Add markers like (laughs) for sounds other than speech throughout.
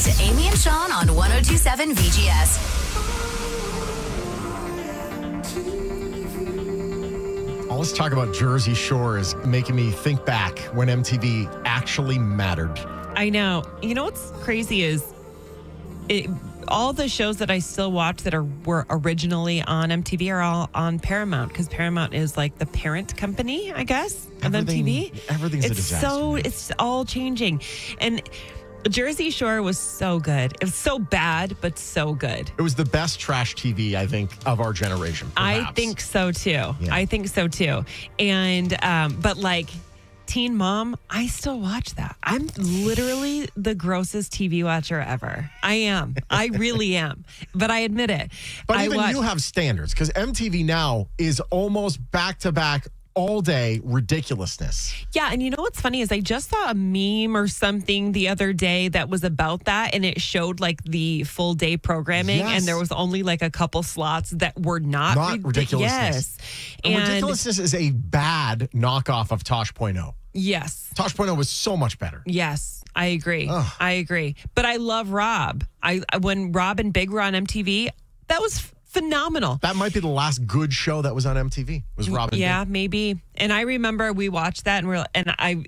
to Aimee and Shawn on 1027 VGS. All this talk about Jersey Shore is making me think back when MTV actually mattered. I know. You know what's crazy is it, all the shows that I still watch that are were originally on MTV are all on Paramount because Paramount is like the parent company, I guess, of MTV. everything's a it's disaster, so it's all changing, and Jersey Shore was so good. It was so bad, but so good. It was the best trash TV, I think, of our generation. I think so too. Yeah. I think so too. And um, but like Teen Mom, I still watch that. I'm literally the grossest TV watcher ever. I am. I really (laughs) am. But I admit it. But I even watch- you have standards because MTV now is almost back to back all day ridiculousness. Yeah, and you know what's funny is I just saw a meme or something the other day that was about that, and it showed like the full day programming, Yes. and there was only like a couple slots that were not, Not rid- ridiculousness. Yes, And and ridiculousness is a bad knockoff of Tosh.0. yes, Tosh.0 was so much better. Yes, I agree. Ugh. I agree. But I love Rob. I when Rob and Big were on MTV, that was phenomenal. That might be the last good show that was on MTV. Was Robin? yeah, maybe. And I remember we watched that, and we're and I,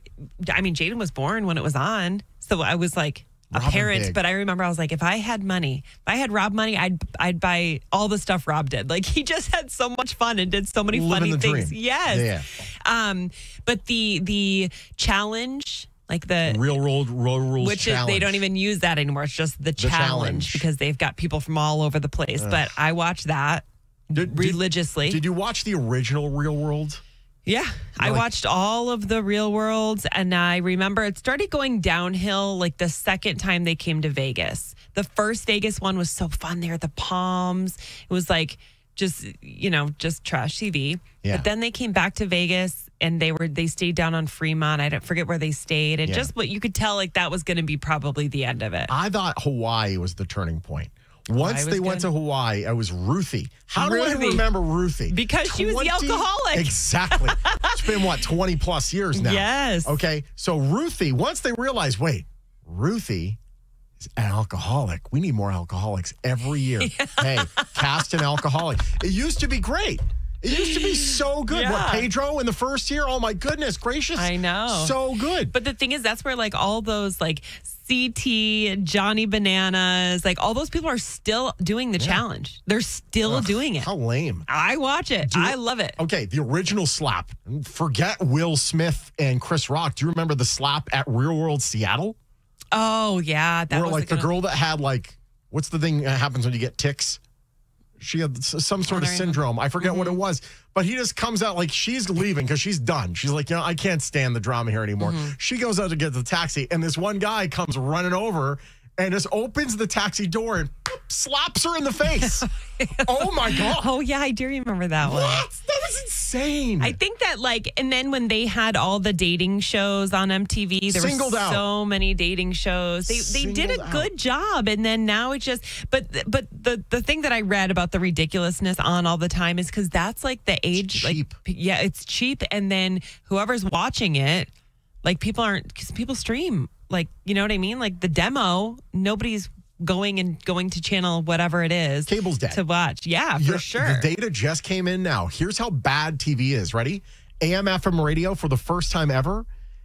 I mean, Jaden was born when it was on, so I was like a Rob and parent. Big. But I remember I was like, if I had money, if I had Rob money, I'd I'd buy all the stuff Rob did. Like he just had so much fun and did so many Living funny things. dream. Yes. Yeah. Um, but the the challenge, like the Real World Road Rules which is, they don't even use that anymore. It's just the, challenge. challenge, because they've got people from all over the place. But I watch that Did- did- religiously. Did you watch the original Real World? yeah, I watched all of the Real Worlds, and I remember it started going downhill like the second time they came to Vegas. The first Vegas one was so fun. There, at the Palms. It was like just you know just trash TV. Yeah. But then they came back to Vegas. And they were they stayed down on Fremont. I don't forget where they stayed, and Yeah. just what you could tell like that was going to be probably the end of it. I thought Hawaii was the turning point. Once they went good. to Hawaii, I was Ruthie. How do I remember Ruthie? Because she was the alcoholic. Exactly. (laughs) it's been what, 20 plus years now. Yes. Okay. So Ruthie, once they realized, wait, Ruthie is an alcoholic. We need more alcoholics every year. (laughs) Hey, cast an alcoholic. It used to be great. It used to be so good. What Pedro in the first year? Oh my goodness gracious. I know. So good. But the thing is, that's where like all those like CT, Johnny Bananas, like all those people are still doing the challenge. They're still Ugh, doing it. How lame. I watch it. I love it. Okay, the original slap. Forget Will Smith and Chris Rock. Do you remember the slap at Real World Seattle? Oh yeah, that Where was like the girl that had like what's the thing that happens when you get ticks? She had some sort of syndrome. I forget Mm-hmm. what it was, but he just comes out like she's leaving because she's done. She's like, you know, I can't stand the drama here anymore. Mm-hmm. She goes out to get the taxi, and this one guy comes running over and just opens the taxi door and slaps her in the face. (laughs) oh my god! Oh yeah, I do remember that one. What? That was insane. I think that like, and then when they had all the dating shows on MTV, there Singled were out. so many dating shows. They they did a Singled good job, and then now it just. But but the the thing that I read about the ridiculousness on all the time is because that's like the age, cheap. like yeah, it's cheap, and then whoever's watching it, like people aren't because people stream, like you know what I mean, like the demo, nobody's going and going to channel whatever it is Cable's dead. to watch. Yeah, for You're- sure. The data just came in now. Here's how bad TV is. Ready? AM FM radio for the first time ever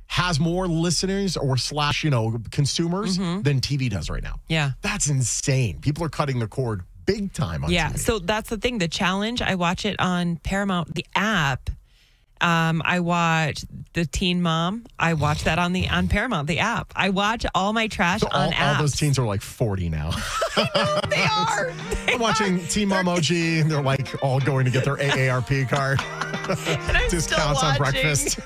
has more listeners or slash, you know, consumers Mm-hmm. than TV does right now. yeah. That's insane. People are cutting the cord big time on Yeah, TV. so that's the thing. The challenge, I watch it on Paramount, the app. Um, I watch the Teen Mom. I watch that on the on Paramount, the app. I watch all my trash So on all, apps. all those teens are like 40 now. (laughs) they (laughs) are. They I'm watching are. Teen Mom OG and they're like all going to get their AARP card. (laughs) And I'm still Discounts on breakfast.